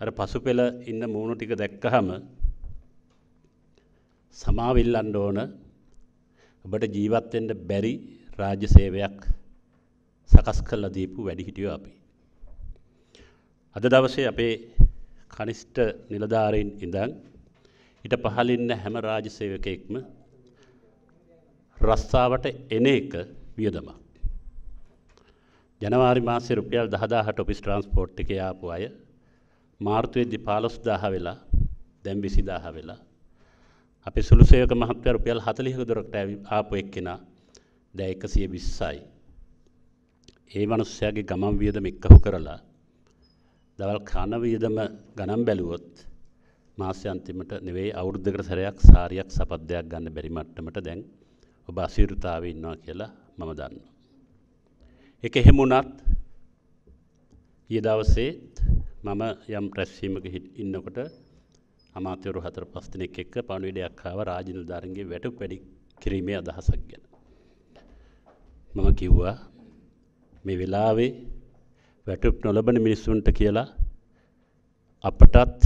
අර පසු පෙළ ඉන්න මූුණු ටික දැක්කහම සමාවිල්ලන්න ඕන ඔබට ජීවත්වෙන්ට බැරි රාජ්‍ය සේවයක් සකස් කල්ල දීපු වැඩි හිටියෝ අපි. අද දවසේ අපේ කනිෂ්ට නිලධාරීන් ඉඳන් ඉට පහලින්න හැම රාජ සේවකයෙක්ම රස්සාාවට එන එක වියදමක්. ජනවාරි මාසය රුපියල් දහදාහට ඔපිස් ට්‍රන්ස්පෝට් එක යාපු අය මාර්තුවෙද්දි පාලොස් දාහ වෙලා දැම් විසිදාහ වෙලා අපි සුළුසයක මහත්ව රුපියල් හතලිහක දොරකට ආපු එක්කෙනා දැ එකසිය විස්සයි. ඒ මනුස්සයාගේ ගමන් වියදම එක්කහු කරලා දවල් කන වියදම ගනම් බැලුවොත් මාස්‍යන්තිමට නෙවෙයි අවුරුද්ධකට සැරයක් සාරියක් සපද්‍යයක් ගන්න බැරිමට්ටමට දැන් ඔබ අසීරුතාව ඉන්නවා කියලා මම දන්න. එක එහෙමුණත් ඊය දවසේත් මම යම් ප්‍රැස්වීමක ඉන්නකොට අමාතවරු හතර පස්තිනෙක් එක්ක පණුවිඩයක්කාව රාජිනල් ධරන්ගේ වැටු වැඩි කිරීමේ අදහසක් ගැන. මම කිව්වා මේ වෙලාවේ වැටුප් නොලබන මිනිස්සුන්ට කියලා අපටත්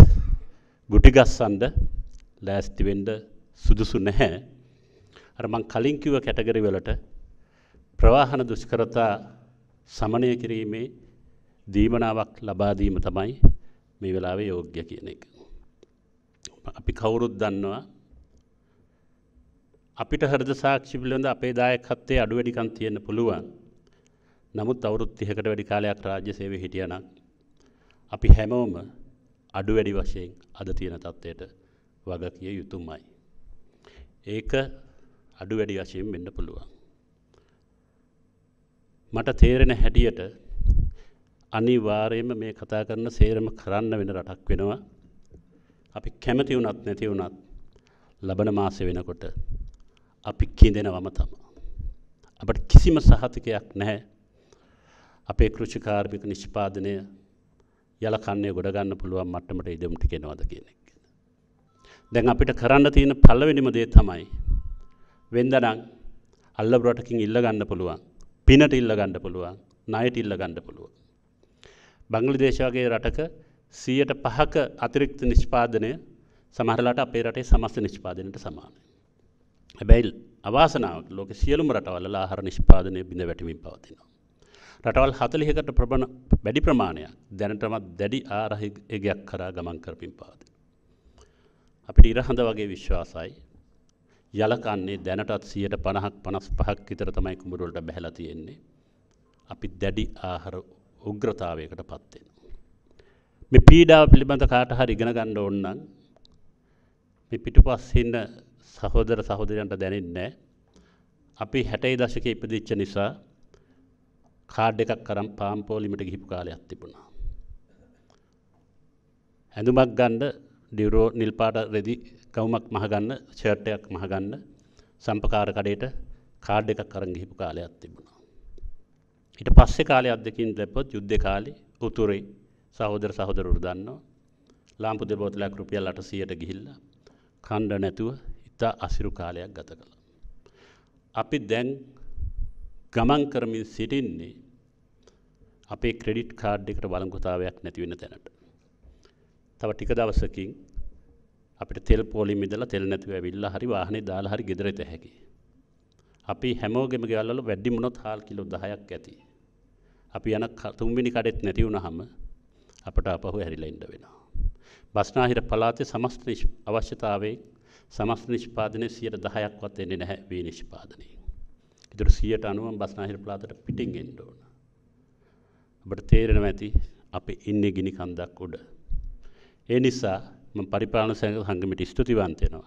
ගුටිගස්සන්ඩ ලෑස්තිවෙන්ඩ සුදුසු නැහැ. අර මං කලින් කිව්ව කැටගරි වලට ප්‍රවාහන දුෂ්කරතා සමනය කිරීමේ දීමනාවක් ලබාදීම තමයි මේ වෙලාවේ යෝග්‍ය කියන එක. අපි කවුරුත් දන්නවා අපිට හරද සාක්ෂි පිළිබඳ අපේ දායකත්වයේ අඩු වැඩිකම් තියෙන්න පුළුවන්. නමුත් අවුරුත් 30කට වැඩි කාලයක් රාජ්‍ය සේවයේ හිටියානම් අපි හැමෝම අඩු වැඩි වශයෙන් අද තියෙන තත්ත්වයට වගකිය යුතුමයි. ඒක අඩු වැඩි වශයෙන් වෙන්න පුළුවන්. මට තේරෙන හැටියට අනිවාර්යයෙන්ම මේ කතා කරන සේරම කරන්න වෙන රටක් වෙනවා. අපි කැමති වුණත් නැති වුණත් ලබන මාසෙ වෙනකොට අපි කිඳෙනවම තමයි. අපට කිසිම සහතිකයක් නැහැ. අපේ කෘෂිකාර්මික නිෂ්පාදනය යල කන්නේ ගොඩගන්න පුළුවන් මට්ටමට ඉදම් ටිකෙනවද කියන එක. දැන් අපිට කරන්න තියෙන පල්ලවෙනිම දේ තමයි. වෙන්දනං අල්ලබරටකින් ඉල්ල ගන්න පුළුවන්. පිනට ඉල්ල ගණ්ඩ පුළුවන් නයට ඉල්ල ගණ්ඩ පුළුවන්. බංගලි දේශවගේ රටක සීයට පහක අතිරික්ත නිෂ්පාදනය සමහරලාට අපේ රටේ සමස්ත නිෂ්පාදනයට සමානය. හැබැයිල් අවාසනාවක් ලෝක සියලුම රටවල්ල ආහර නිෂ්පාදනය බිඳ වැටමින් පවතිනවා. රටවල් හතලිහකට ප්‍රබණ වැඩි ප්‍රමාණයක් දැනටමත් දැඩි ආරහිගයක් කරා ගමන් කරපින් පාති. අපිට ඉරහඳ වගේ විශ්වාසයි යලකන්නේ දැනටත් සියයට පණහක් පනස් පහක් විතර තමයි කුමරුවලට බැහල තියෙන්නේ. අපි දැඩි ආහර උග්‍රතාවයකට පත්වෙන. මේ පීඩාව පිළිබඳ කාට හරි ඉගෙන ගණ්ඩ ඔන්නන් මේ පිටු පස්සින්න සහෝදර සහෝදරයන්ට දැනෙන්නේ අපි හැටයි දශක ඉපදිච්ච නිසා කාඩ් එකක් කරම් පාම්පෝලිමට ගිහිපු කාලයක් තිබුණා. ඇඳුමක් ගණ්ඩ ඩිවරෝ නිල්පාට රෙදි කවුමක් මහගන්න ෂර්ටයක් මහගන්න සම්පකාර කඩේට කාඩ් එකක් කරන් ගිහිපු කාලයක් තිබුණා. ඊට පස්සේ කාලය අදකින් දැපොත් යුද්ධ කාලි උතුරේ සහෝදර සහෝදරුරු දන්නවා ලාම්පු දෙබෝතලයක් රුපියල් අටසියට ගිහිල්ල කණ්ඩ නැතුව ඉතා අසිරු කාලයක් ගත කළ. අපි දැන් ගමන් කරමින් සිටින්නේ අපේ ක්‍රෙඩිට් කාඩ් එකට බලංගොතාවයක් නැතිවෙන තැනට. තව ටික දවසකින් අපිට තෙල් පෝලි මිදලා තෙල් නැතිව ඇවිල්ලා හරි වාහනේ දාලා හරි ගෙදරට හැකි. අපි හැමෝගෙම ගෙවල්වල වැඩි මොනොත් හාල් කිලෝ 10ක් ඇති. අපි යන තුන්වෙනි කඩෙත් නැති වුණාම අපට අපහු හැරිලා ඉන්න වෙනවා. බස්නාහිර පළාතේ සමස්ත අවශ්‍යතාවයේ සමස්ත නිෂ්පාදනයේ 10%ක්වත් එන්නේ නැහැ වී නිෂ්පාදනයේ. ඉතුරු 90% බස්නාහිර පළාතට පිටින් එන්න ඕන. අපට තේරෙනවා ඇති අපි ඉන්නේ ගිනි කන්දක් උඩ. ඒ නිසා මම පරිපාලන සංගමයට ස්තුතිවන්ත වෙනවා.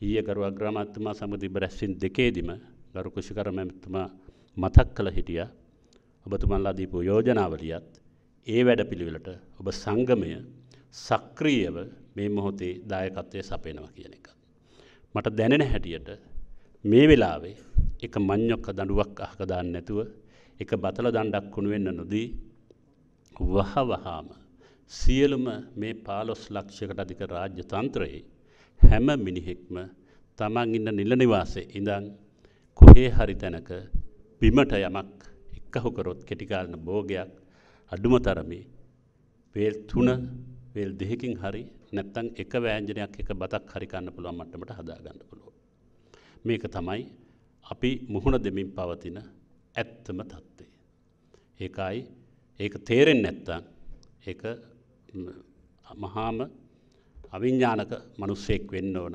ඊයේ ගරු අග්‍රාමාත්‍යතුමා සමග තිබ රැස්වීම් දෙකේදීම ගරු කුෂිකර මැතිතුමා මතක් කළ හිටියා. ඔබතුමන්ලා දීපු යෝජනාවලියත් ඒ වැඩපිළිවෙලට ඔබ සංගමය සක්‍රීයව මේ මොහොතේ දායකත්වය සපයනවා කියන එක. මට දැනෙන හැටියට මේ වෙලාවේ එක මං්ඥොක්ක දඩුවක් අහක දාන්න නැතුව එක බතල දණ්ඩක් කුණු වෙන්න නොදී වහ වහාම සියලුම මේ පාලොස් ලක්ෂකට අධික රාජ්‍ය තන්ත්‍රයේ හැම මිනිහෙක්ම තමන් ඉන්න නිල නිවාසේ ඉඳන් කොහේ හරි තැනක බිමට යමක් එක්කහුකරොත් කෙටිකාලන බෝගයක් අඩුම තරමේ වේල් තුන වේල් දෙහකින් හරි නැත්තං එක වෑන්ජනයක් එක බතක් හරි කන්න පුළුවන් මට්ටමට හදාගන්න පුළුව. මේක තමයි අපි මුහුණ දෙමින් පවතින ඇත්තම තත්ත්වේ. ඒකයි ඒක තේරෙන් නැත්තං ඒ මහාම අවිඤ්ඥානක මනුස්සෙක් වෙන්න ඕන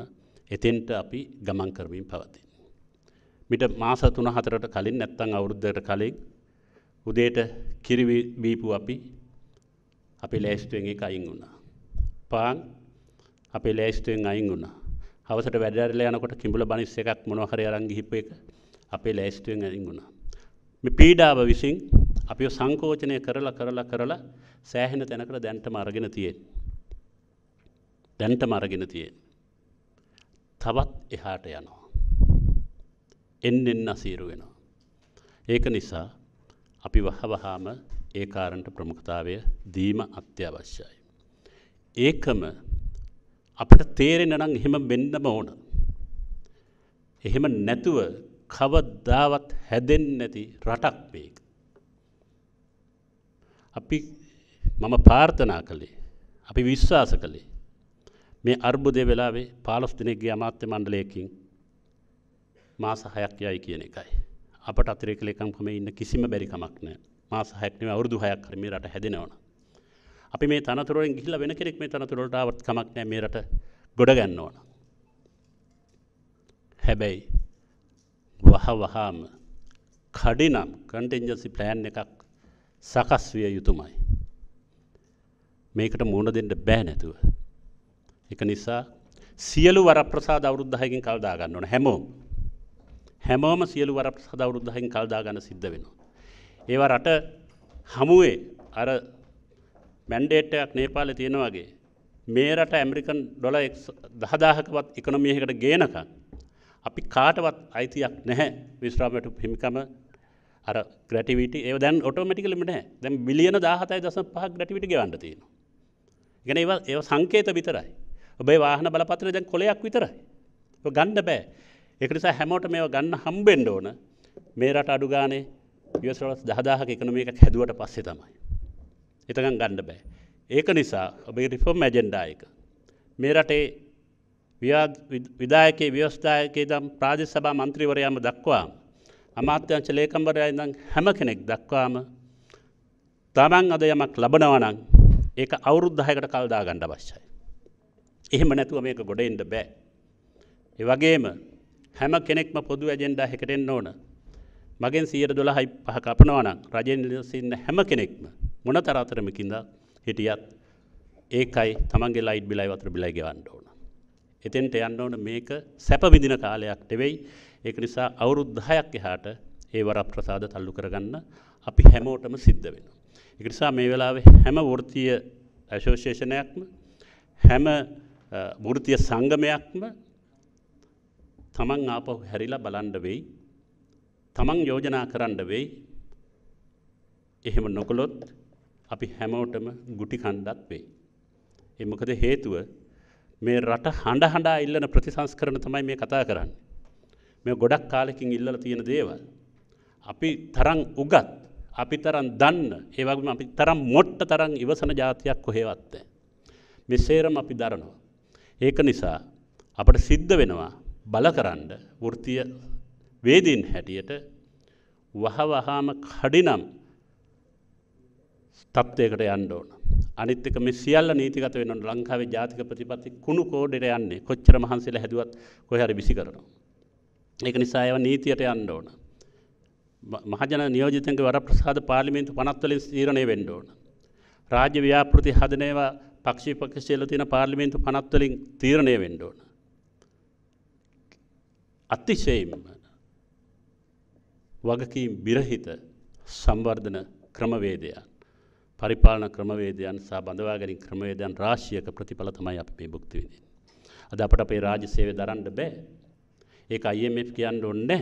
එතෙන්ට අපි ගමන් කරමින් පවතින්. මිට මාස තුන හතරට කලින් නැත්තං අවුරුද්ධයට කලින් උදේට කිරිබීපු අපි අපි ලෑස්තුවෙන් එක අයින් වුණා. පාන් අපේ ලෑස්තුවෙන් අයින් වුණා. හවසට වැඩරල යනකොට කිඹුල බනිස් එකක් මොනොහරය අරංගි හිප එක අපේ ලෑස්තුවෙන් අයින් වුණා. මේ පීඩාව විසින් අපි සංකෝචනය කරලා කරලා කරලා සෑහෙන තැනකට දැන්ට මරගෙන තියෙන්. දැන්ට මරගෙන තියෙන්. තවත් එහාට යනවා. එන්න එන්න අසීරු වෙනවා. ඒක නිසා අපි වහවහාම ඒ කාරන්ට ප්‍රමුඛතාවය දීම අත්‍යවශ්‍යයි. ඒකම අපට තේරෙන නම් එහෙම වෙන්නම ඕන. එහෙම නැතුව කවදාවත් හැදෙන්නේ නැති රටක් මේක. අපි මම ප්‍රාර්ථනා කළේ අපි විශ්වාස කළේ මේ අර්බුදය වෙලාවේ පාලොස් දිනෙක්ගේ අමාත්‍ය මණ්ඩලයකින් මාස හයක් යයි කියන එකයි. අපට අතිරේක ලේකම්කම ඉන්න කිසිම බැරි කමක් නැහැ. මාස හයක් නෙවෙයි අවුරුදු හයක් හරි මේ රට හැදෙනවන. අපි මේ තනතුරෙන් ගිහිල්ලා වෙන කෙනෙක් මේ තනතුරට ආවත් කමක් නැහැ මේ රට ගොඩ ගන්න ඕන. හැබැයි වහ වහාම කඩිනම් කන්ටින්ජන්සි ප්ලෑන් එකක් සකස් විය යුතුමයි. මේකට මුණ දෙන්න බෑ නැතුව. එක නිසා සියලු වරප්‍රසාද අවුරුද්ධහයකින් කල්දා ගන්න ඕන හැමෝම හැමෝම සියලු වරප්‍රසාද අවුරුද්ධහකින් කල්දා ගන්න සිද්ධ වෙනවා. ඒවා රට හමුවේ අර මැන්ඩේට්ටයක් නේපාලේ තියෙන වගේ මේ රට ඇමරිකන් ඩොල දහදාහකවත් එකනොමියකට ගේනක අපි කාටවත් අයිතියක් නැහැ විශ්‍රාමයට හිමිකම අර ග්‍රටිවිට ඒ දැන් ඔටෝමටිකලම නෑ දැම් බිලියන දාහතයි දස පහ ග්‍රටිවිට ගවන්න තියෙන. ගැන ඒවා ඒ සංකේත විතරයි. ඔබේ වාහන බලපත්‍ර දැන් කොලයක් විතරයි. ගණ්ඩ බෑ එකනිසා හැමෝට මේ ගන්න හම්බෙන්ඩ ඕන මේ රට අඩුගානේ යසරස් දහදාහක එකනොම එකක් හැදුවට පස්සේ තමයි. එතකන් ගණ්ඩ බෑ. ඒක නිසා ඔබේ රිෆෝම් ඇජෙන්ඩායක. මේ රටේ විදායකේ ව්‍යවස්ථායකේ දම් ප්‍රාජ සභා මන්ත්‍රීවරයාම දක්වා අමාත්‍යංශ ලේකම්බරය ඉඳන් හැම කෙනෙක් දක්වාම තමන් අද යමක් ලබනවනං ඒක අවුරුද්ධහයකට කල්දා ගණ්ඩ අවශ්‍යයි. එහෙම නැතුව මේක ගොඩ එන්ඩ බෑ. ඒ වගේම හැම කෙනෙක්ම පොදු ඇජෙන්ඩා හැකටෙන් ඕන. මගෙන් සියයට දොළ හයි පහ කපනවනං රජෙන් සින්න හැම කෙනෙක්ම මොන තරාතරමකින්ද හිටියත් ඒකයි තමන්ගේ ලයිට් බිලයි වතර බිලයි ගෙවන්න ඕන. එතෙන්ට යන්න ඕන මේක සැප විදින කාලයක් ටෙවෙයි ඒක නිසා අවුරුද්ධහයක් එහාට ඒ වර ප්‍රසාද තල්ලු කරගන්න අපි හැමෝටම සිද්ධ වෙන. එකනිසා මේ වෙලාවේ හැම වෘතිය ඇශෝෂේෂණයක්ම හැම වෘතිය සංගමයක්ම තමන් ආපහු හැරිලා බලන්ඩ වෙයි තමන් යෝජනා කරන්න වෙයි එහෙම නොකොළොත් අපි හැමෝටම ගුටි කණ්ඩත් වෙයි. එමකද හේතුව මේ රට හඬ හඬා ඉල්ලන ප්‍රතිසංස් කරන තමයි මේ කතා කරන්න. මේ ගොඩක් කාලෙකින් ඉල්ලල තියෙන දේවල්. අපි තරං උගත් අපි තරන් දන්න ඒවගේම අපි තරම් මොට්ට තරං ඉවසන ජාතියක් කොහෙවත්ත. මෙසේරම අපි දරනවා. ඒක නිසා අපට සිද්ධ වෙනවා බල කරන්න වෘතිය වේදීන් හැටියට වහවහාම කඩිනම් තත්ත්වයකට යන්න ඕන. අනිත් එක මේ සියල්ල නීතිගත වෙන ලංකාවේ ජාතික ප්‍රතිපත්ති කුණු කෝඩෙට යන්නේ කොච්චර මහන්සිලා හැදුවත් කොහේ හරි විසි කරනවා. ඒක නිසා ඒවා නීතියට යන්න ඕන. මහජන නියෝජිතන්ගේ වරප්‍රසාද පාර්ලිමේන්තු 50 වලින් තීරණය වෙන්න ඕන. රාජ්‍ය ව්‍යාපෘති හදන ඒවා පක්ෂී පක්ෂයල තියෙන පාර්ලිමේන්තු 50 වලින් තීරණය වෙන්න ඕන. අතිශයින්ම වගකීම් බිරහිත සංවර්ධන ක්‍රමවේදයන් පරිපාලන ක්‍රමවේදයන් සහ බඳවාගැනින් ක්‍රමවේදයන් රාශියක ප්‍රතිඵල තමයි අපි මේ භුක්ති විඳින්නේ. අද අපට අපේ රාජ්‍ය සේවය දරන්න බෑ. ඒක IMF කියන්න ඕනේ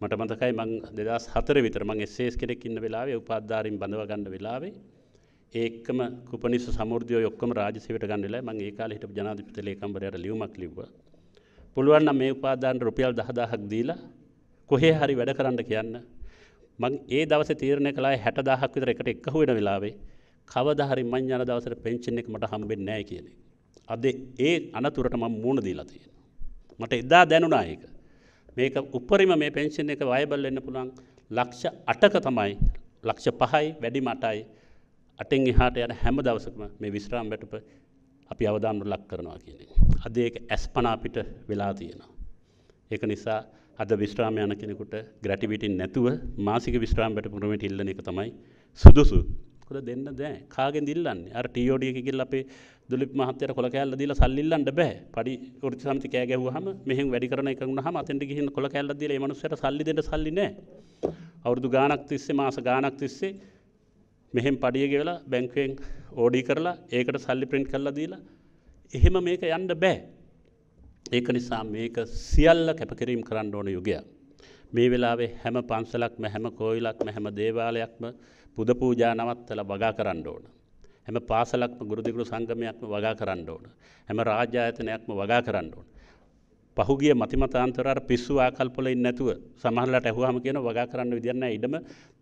මට මතකයි මං 2004 විතර මං SS කෙනෙක් ඉන්න වෙලාවේ උපාධාරීන් බඳව ගන්න වෙලාවේ ඒකම කුපනිස සමෘද්ධිය ඔක්කොම රාජ්‍ය සේවයට ගන්න වෙලාවේ මං ඒ කාලේ හිටපු ජනාධිපති ලේකම්වරයාට ලියුමක් ලිව්වා. පුළුවන් නම් මේ උපාදානට රුපියල් 10000ක් දීලා කොහේ හරි වැඩ කරන්න කියන්න මං ඒ දවසේ තීරණය කළා 60000ක් විතර එකට එක්කහුව වෙන වෙලාවේ කවදා හරි මං යන දවසට පෙන්ෂන් එක මට හම්බෙන්නේ නැහැ කියන එක. අද ඒ අනතුරට මම මූණ දීලා තියෙනවා. මට එදා දැනුණා ඒක. මේක උපරිම මේ පෙන්ෂන් එක වයබල් වෙන්න පුළුවන් ලක්ෂ 8ක තමයි ලක්ෂ 5යි වැඩි මටයි අටෙන් එහාට යන හැම දවසකම මේ විශ්‍රාම වැටුප අපි අවධානය ලක් කරනවා කියන එක. අද ඒක ඇස්පනා අපිට වෙලා තියෙනවා. ඒක නිසා අද විශ්‍රාම යන කෙනෙකුට ග්‍රැටිවිටි නැතුව මාසික විශ්‍රාම වැටුප ක්‍රමයට ඉල්ලන එක තමයි සුදුසු. මොකද දෙන්න බෑ. කාගෙන් ඉල්ලන්නේ? අර TOD එක ගිහලා අපේ දුලිප් මහත්තයාට කොල කෑල්ල දීලා සල්ලි ඉල්ලන්න බෑ. පඩි වෘත්ති සමිති කෑ ගැහුවාම මෙහෙන් වැඩි කරන එක වුණාම අතෙන්ට ගිහින් කොල කෑල්ල දීලා ඒ මනුස්සයාට සල්ලි දෙන්න සල්ලි නෑ. අවුරුදු ගාණක් තිස්සේ මාස ගාණක් තිස්සේ මෙහෙන් පඩිය ගෙවලා බැංකුවෙන් ඕඩී කරලා ඒකට සල්ලි ප්‍රින්ට් කරලා දීලා එහෙම මේක යන්න බෑ. ඒක නිසා මේක සියල්ල කැපකිරීම් කරන්න ඕන යුගයක්. මේ වෙලාවේ හැම පන්සලක්ම හැම කෝවිලක්ම හැම දේවාලයක්ම පුද පූජා නවත්තලා වගා කරන්න ඕන. හැම පාසලක්ම ගුරුදිගුරු සංගමයක්ම වගා කරන්න ඕන. හැම රාජ්‍ය ආයතනයක්ම වගා කරන්න ඕන. පහුගිය මතිමතාන්තර අර පිස්සු ආකල්පවල ඉන්නේ නැතුව සමහරලාට ඇහුවාම කියන වගා කරන්න විදියක් නැහැ. ඉඩම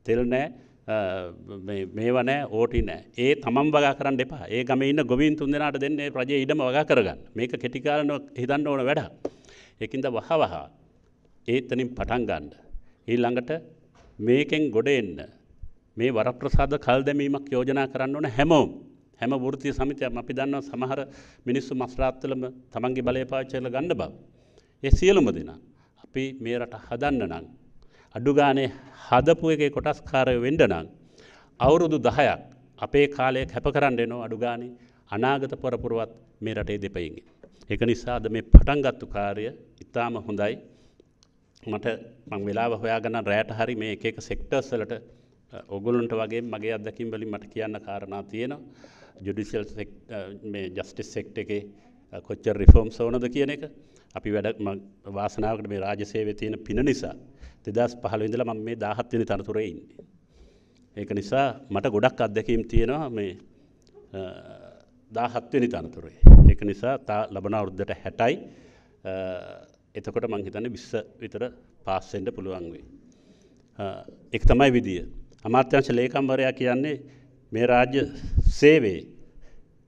තෙල් නැහැ මේව නෑ ඕටි නෑ. ඒ තමන් වගා කරන්න එපා. ඒ ගම ඉන්න ගොවින් තුන් දෙනාට දෙන්නේ රජයේ ඉඩම වගා කරගන්න. මේක කෙටි කාලෙක හිතන්න ඕන වැඩක්. ඒකින්ද වහ වහ ඒතනින් පටන් ගන්න. ඊළඟට මේකෙන් ගොඩ එන්න. මේ වරප්‍රසාද කල් දැමීමක් යෝජනා කරන්න ඕන හැමෝම. හැම වෘත්තීය සමිතියක්ම අපි දන්නවා සමහර මිනිස්සු මස්රාත්වලම තමන්ගේ බලය පාවිච්චි කරලා ගන්න බව. ඒ සියලුම දෙනා. අපි මේ රට හදන්න නම් අඩු ගානේ හදපු එකේ කොටස්කාරය වෙන්න නම් අවුරුදු 10ක් අපේ කාලය කැප කරන්න එනවා අඩු ගානේ අනාගත පරපුරවත් මේ රටේ දෙපයින්. ඒක නිසා අද මේ පටන් ගත්තු කාර්ය ඉතාම හොඳයි. මට මං වෙලාව හොයාගන්න රැයට හරි මේ එක එක සෙක්ටර්ස් වලට ඔගොල්ලන්ට වගේ මගේ අත්දැකීම් වලින් මට කියන්න කාරණා තියෙනවා. ජුඩිෂියල් මේ ජස්ටිස් සෙක්ටර් එකේ කොච්චර රිෆෝම්ස් ඕනද කියන එක අපි වැඩ වාසනාවකට මේ රාජ්‍ය සේවයේ තියෙන පින නිසා දෙදස් පහළ ඉඳලා මම මේ 17 වෙනි තනතුරේ ඉන්නේ. ඒක නිසා මට ගොඩක් අත්දැකීම් තියෙනවා මේ 17 වෙනි තනතුරේ. ඒක නිසා තා ලබන අවුරුද්දට 60යි. එතකොට මං හිතන්නේ 20 විතර පාස් වෙන්න පුළුවන් වෙයි. ඒක තමයි විදිය. අමාත්‍යාංශ ලේකම්වරයා කියන්නේ මේ රාජ්‍ය සේවයේ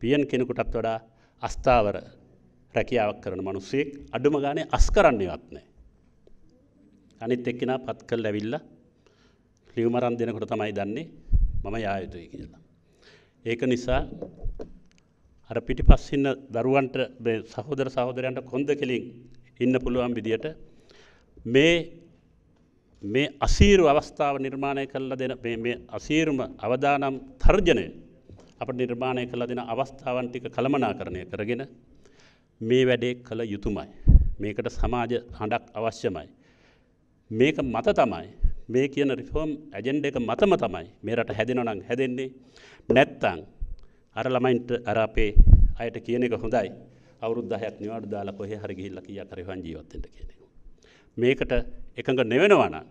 පියන් කෙනෙකුටත් වඩා අස්ථාවර රැකියාවක් කරන මිනිස්සෙක් අඩුම ගානේ අස් කරන්නේවත් නැහැ. අනිත් එක්කෙනා පත් කළ ඇවිල්ලා ලියුමරන් දෙනකොට තමයි දන්නේ මම යා යුතුයි කියලා. ඒක නිසා අර පිටිපස්ස ඉන්න දරුවන්ට සහෝදර සහෝදරයන්ට කොන්ද කෙලින් ඉන්න පුළුවන් විදියට මේ මේ අසීරු අවස්ථාව නිර්මාණය කරලා දෙන මේ අසීරුම අවදානම් තර්ජනය අප නිර්මාණය කරලා දෙන අවස්ථාවන් ටික කළමනාකරණය කරගෙන මේ වැඩේ කළ යුතුමයි. මේකට සමාජ හඬක් අවශ්‍යමයි. මේක මත තමයි මේ කියන රිෆෝම් ඇජෙන්ඩ එක මතම තමයි මේ රට හැදෙනවා නම් හැදෙන්නේ නැත්තම් අර ළමයින්ට අර අපේ අයට කියන එක හොඳයි අවුරුදු 10ක් නිවාඩු දාලා කොහේ හරි ගිහිල්ලා කීයක් හරි වන් ජීවත් වෙන්න කියන එක. මේකට එකඟ නෙවෙනවා නම්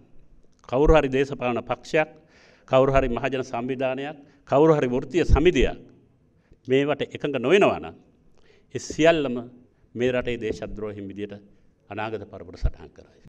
කවුරු හරි දේශපාලන පක්ෂයක් කවුරු හරි මහජන සංවිධානයක් කවුරු හරි වෘත්තීය සමිතියක් මේවට එකඟ නොවෙනවා නම් ඒ සියල්ලම මේ රටේ දේශද්‍රෝහින් විදියට අනාගත පරපුර සටහන් කරයි.